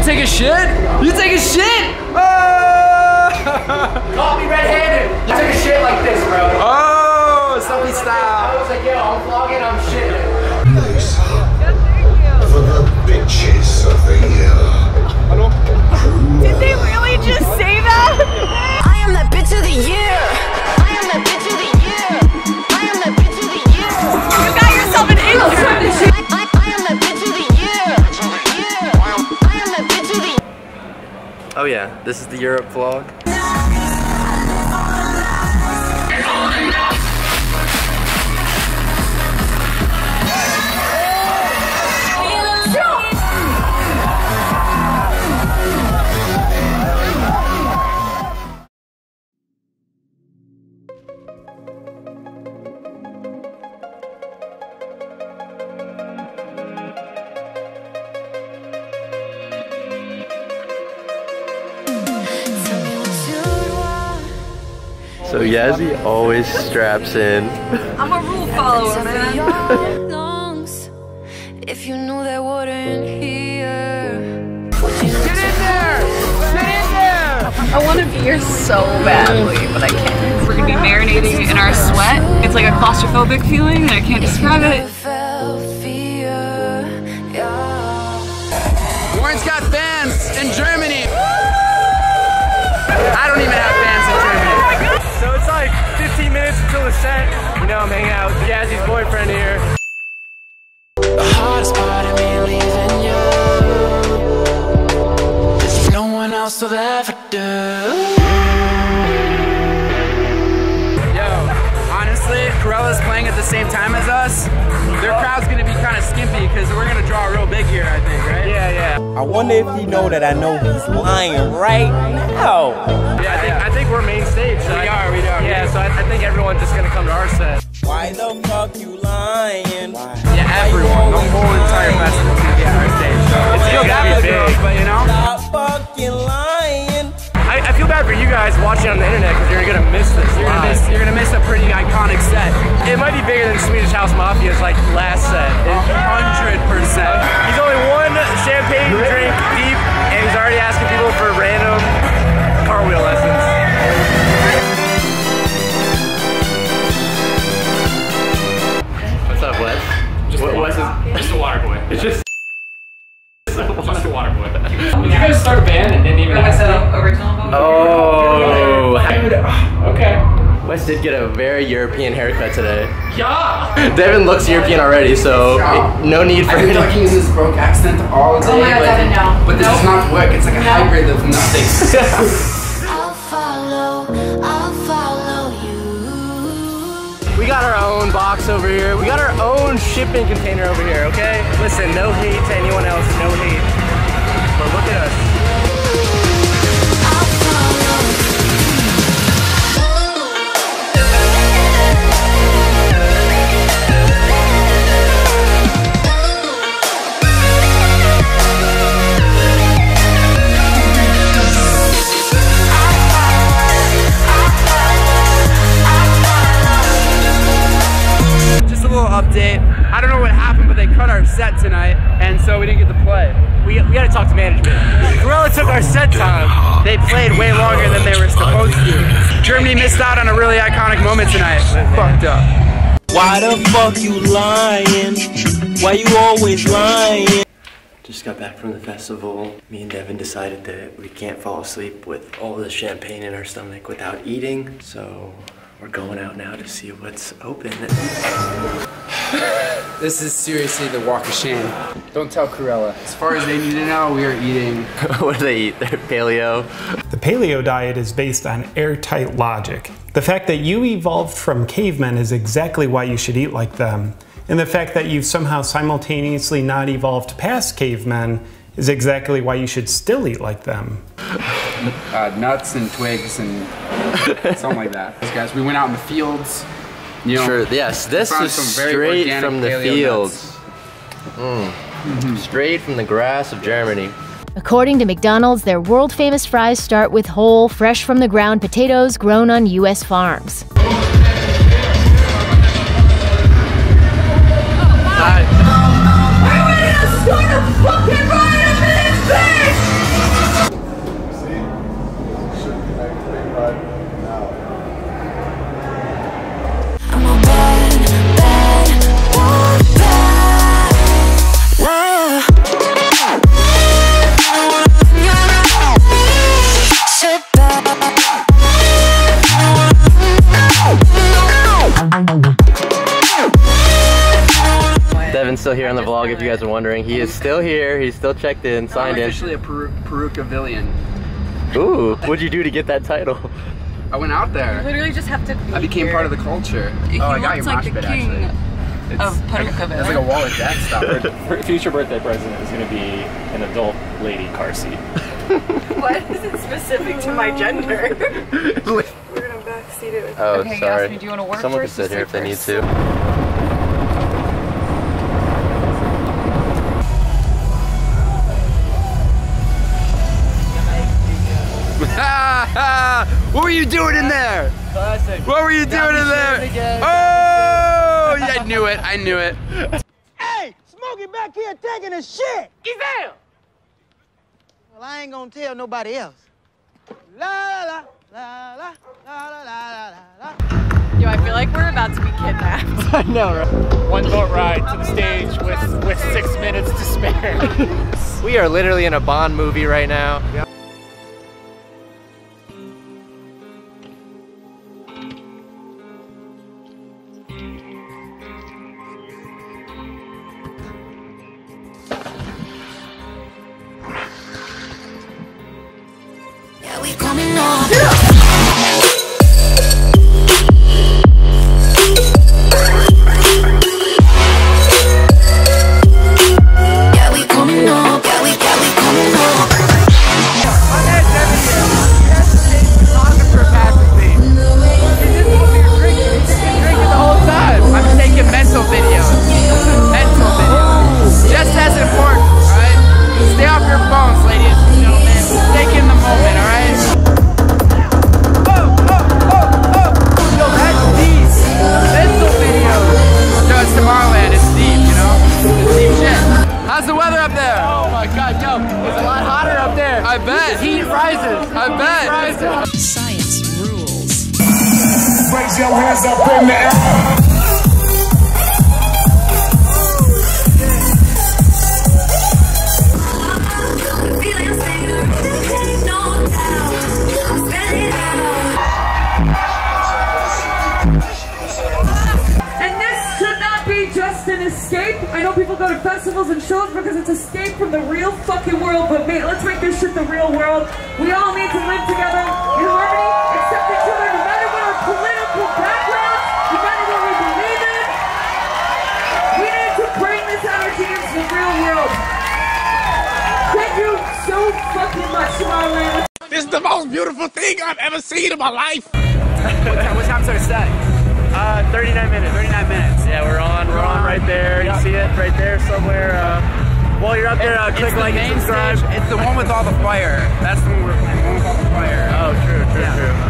Ah! You take a shit? You take a shit? Oh! Caught me red-handed. You took a shit like this, bro. Oh, selfie I style. was like, yo, I'm vlogging, I'm shitting. Nice for the bitches of the year. This is the Europe vlog. So Yazzie always straps in. I'm a rule follower, man. lungs if you knew there wouldn't here. I want to be here so badly, but I can't. We're gonna be marinating in our sweat. It's like a claustrophobic feeling, and I can't describe it. Minutes set. You know, I'm hanging out with Yazzy's boyfriend here. The hardest part of me leaving you There's no one else will ever do Yo, honestly, Krewella's playing at the same time as us. Their crowd's gonna be kind of skimpy because we're gonna draw real big here, I think, right? Yeah, yeah. I wonder if he know that I know he's lying right now. Yeah, I think, I think we're main stage. So We I- are, we are. Yeah, so I, I think everyone's just gonna come to our set. Why the fuck you lying? Yeah, everyone. The whole entire festival's gonna be at our stage. So it's It's still gonna gonna be be big. but you know? Stop fucking lying. I, I feel bad for you guys watching on the internet because you're gonna miss this. You're gonna miss. You're gonna miss a pretty iconic set. It might be bigger than Swedish House Mafia's like last set. Hundred percent. Start a band and didn't even have to? original Oh, Okay. Wes did get a very European haircut today. Yeah. Devin looks European already, so it- no need for I've been any. talking in this broke accent all day, Oh my God, but, Devin, no. but this does not work. It's like a hybrid of nothing. I'll follow, I'll follow you. We got our own box over here. We got our own shipping container over here, okay? Listen, no hate to anyone else, no hate. But look at us. Update. I don't know what happened, but they cut our set tonight, and so we didn't get to play. We, we gotta talk to management. Gorilla took our set time. They played way longer than they were supposed to. Germany missed out on a really iconic moment tonight. Fucked up. Why the fuck you lying? Why you always lying? Just got back from the festival. Me and Devin decided that we can't fall asleep with all the champagne in our stomach without eating. So we're going out now to see what's open. This is seriously the walk of shame. Don't tell Krewella. As far as they need to know, we are eating. what do they eat? They're paleo. The paleo diet is based on airtight logic. The fact that you evolved from cavemen is exactly why you should eat like them. And the fact that you've somehow simultaneously not evolved past cavemen is exactly why you should still eat like them. Uh, nuts and twigs and something like that. Guys, we went out in the fields. You know, Sure, yes, this is straight from the fields. Mm. Straight from the grass of Germany. According to McDonald's, their world famous fries start with whole, fresh from the ground potatoes grown on U.S. farms. Hi. Still here on the vlog if you guys are wondering. He is still here. He's still checked in, I'm signed in. officially a Peru- Parookavillian. Ooh, what'd you do to get that title? I went out You there. literally just have to. Be I became here. part of the culture. He oh, I got looks your like mosh the pit king actually. It's, of Parookaville. it's like a wall of death stuff. Future birthday present is going to be an adult lady car seat. Why is it specific to my gender? We're gonna backseat it. Oh, okay, he sorry. asked me, do you want to work Someone can sit or here if they need to. what were you doing in there? Classic. What were you doing in there? Oh, yeah, I knew it. I knew it. Hey, Smokey back here taking a shit. Giselle! Well, I ain't gonna tell nobody else. La la la la la la la la la. Yo, I feel like we're about to be kidnapped. I know, right? One boat ride to the stage with, with six minutes to spare. we are literally in a Bond movie right now. Yeah, weather? Oh my god, yo, it's a lot hotter up there. I bet. Heat rises. I bet. Science rules. Raise your hands up in the air. Go to festivals and shows because it's escape from the real fucking world, but mate, let's make this shit the real world. We all need to live together in harmony, accept each other no matter what our political backgrounds, no matter what we believe in. We need to bring this energy into the real world. Thank you so fucking much, Tomorrowland. This is the most beautiful thing I've ever seen in my life. what, time, what time's our set? Uh, 39 minutes. 39 minutes. Yeah, we're on. We're on right there. You see it right there somewhere. Uh, while you're up there, uh, click the like and subscribe. stage. It's the one with all the fire. That's the one we're playing. The one with all the fire. Oh, true, true, true.